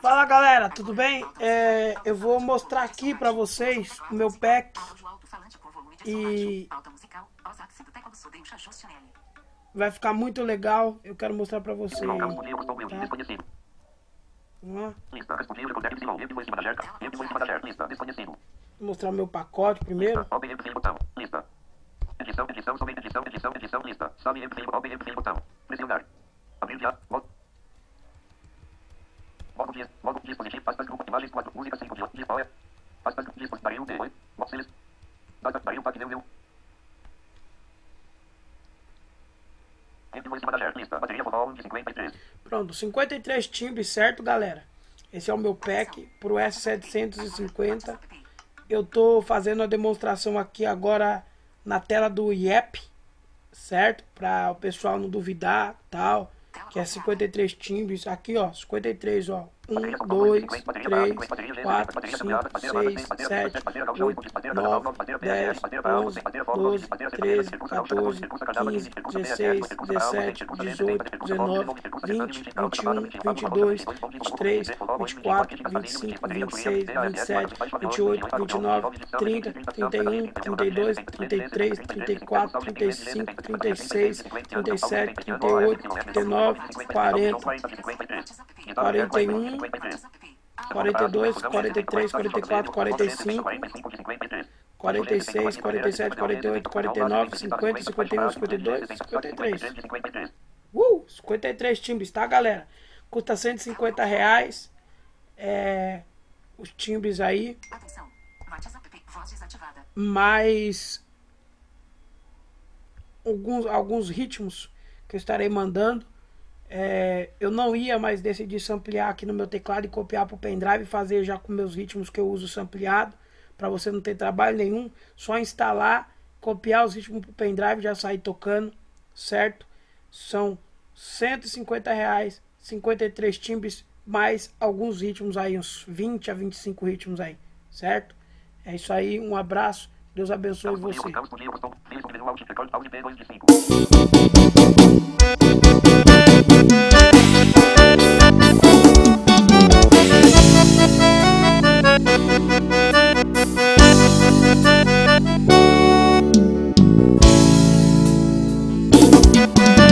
Fala galera, tudo bem? É, eu vou mostrar aqui pra vocês o meu pack e vai ficar muito legal. Eu quero mostrar pra vocês. Tá? Vou mostrar meu pacote primeiro. Edição, edição, somente edição, edição, edição, lista. Sobe botão. Barril D, 8, boxeles. Data, barril, pack, deu, deu. M2 cima da share, lista, bateria, volume de 53. Pronto, 53 timbres, certo, galera? Esse é o meu pack pro S750. Eu tô fazendo a demonstração aqui agora na tela do IEP, certo? Para o pessoal não duvidar, tal, que é 53 timbres. Aqui, ó, 53, ó. 1, 2, 3, 4, 5, 6, 7, 8, 9, 10, 11, 12, 13, 14, 15, 16, 17, 18, 19, 20, 21, 22, 23, 24, 25, 26, 27, 28, 29, 30, 31, 32, 33, 34, 35, 36, 37, 38, 39, 40, 41, 42, 43, 44, 45, 46, 47, 48, 49, 50, 51, 52, 53. Uh, 53 timbres, tá, galera? Custa 150 reais. É, os timbres aí. Mais alguns, alguns ritmos que eu estarei mandando. É, eu não ia mais decidir samplear aqui no meu teclado e copiar para o pendrive e fazer já com meus ritmos que eu uso sampleado, para você não ter trabalho nenhum, só instalar, copiar os ritmos para o pendrive e já sair tocando, certo? São 150 reais, 53 timbres, mais alguns ritmos aí, uns 20 a 25 ritmos aí, certo? É isso aí, um abraço, Deus abençoe você. Música